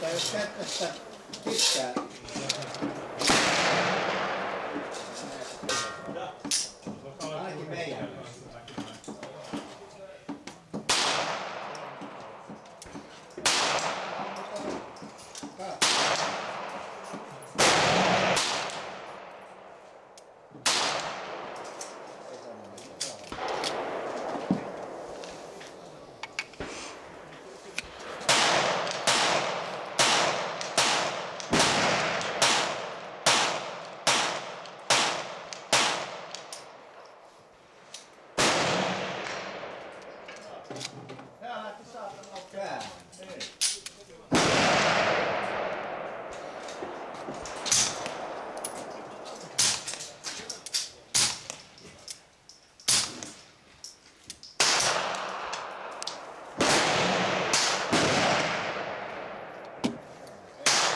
tai jos kätkästä pitkään. ainakin meidän.